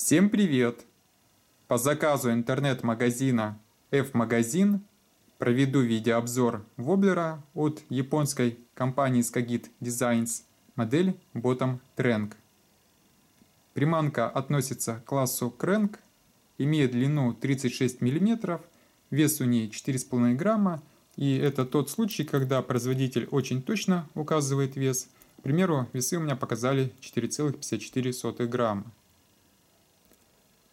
Всем привет! По заказу интернет-магазина F-магазин проведу видеообзор воблера от японской компании Skagit Designs модель Bottom Trank. Приманка относится к классу Crank, имеет длину 36 мм, вес у ней 4,5 грамма, и это тот случай, когда производитель очень точно указывает вес. К примеру, весы у меня показали 4,54 грамма.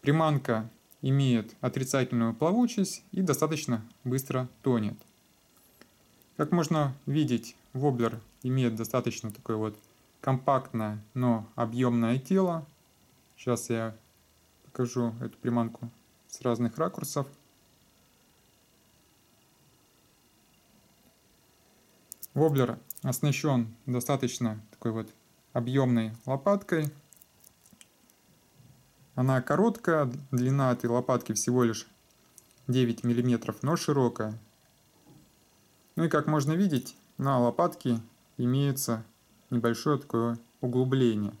Приманка имеет отрицательную плавучесть и достаточно быстро тонет. Как можно видеть, воблер имеет достаточно такое вот компактное, но объемное тело. Сейчас я покажу эту приманку с разных ракурсов. Воблер оснащен достаточно такой вот объемной лопаткой она короткая, длина этой лопатки всего лишь 9 мм, но широкая. Ну и как можно видеть, на лопатке имеется небольшое такое углубление.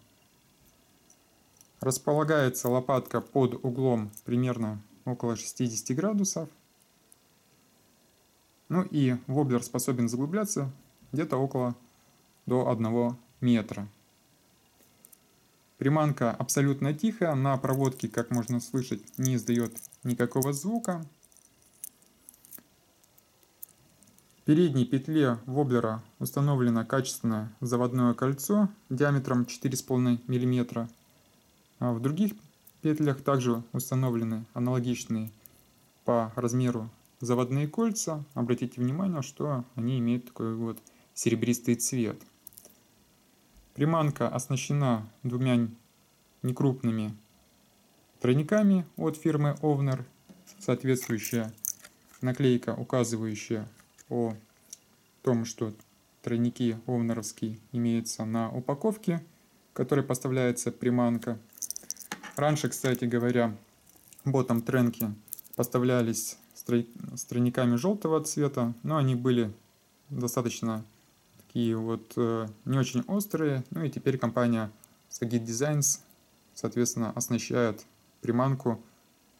Располагается лопатка под углом примерно около 60 градусов. Ну и воблер способен заглубляться где-то около до 1 метра. Приманка абсолютно тихая, на проводке, как можно слышать, не издает никакого звука. В передней петле воблера установлено качественное заводное кольцо диаметром 4,5 мм. А в других петлях также установлены аналогичные по размеру заводные кольца. Обратите внимание, что они имеют такой вот серебристый цвет. Приманка оснащена двумя некрупными тройниками от фирмы Ovner, соответствующая наклейка, указывающая о том, что тройники овнеровские имеются на упаковке, которой поставляется приманка. Раньше, кстати говоря, ботом тренки поставлялись с тройниками желтого цвета, но они были достаточно такие вот э, не очень острые. Ну и теперь компания Sagit Designs, соответственно, оснащает приманку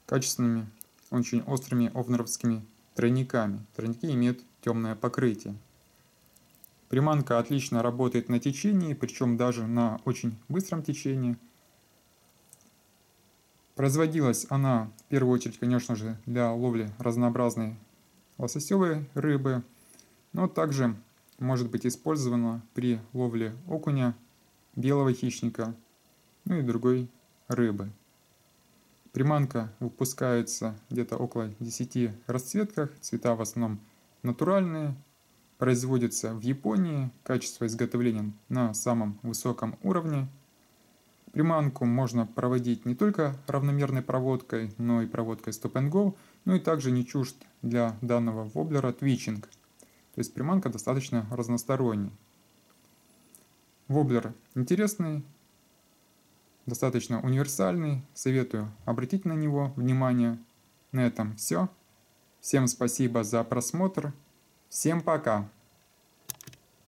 качественными, очень острыми овнеровскими тройниками. Тройники имеют темное покрытие. Приманка отлично работает на течении, причем даже на очень быстром течении. Производилась она в первую очередь, конечно же, для ловли разнообразной лососевой рыбы, но также может быть использована при ловле окуня, белого хищника, ну и другой рыбы. Приманка выпускается где-то около 10 расцветках, цвета в основном натуральные, производится в Японии, качество изготовления на самом высоком уровне. Приманку можно проводить не только равномерной проводкой, но и проводкой Stop and Go, ну и также не чужд для данного воблера твичинг – то есть приманка достаточно разносторонняя. Воблер интересный, достаточно универсальный. Советую обратить на него внимание. На этом все. Всем спасибо за просмотр. Всем пока!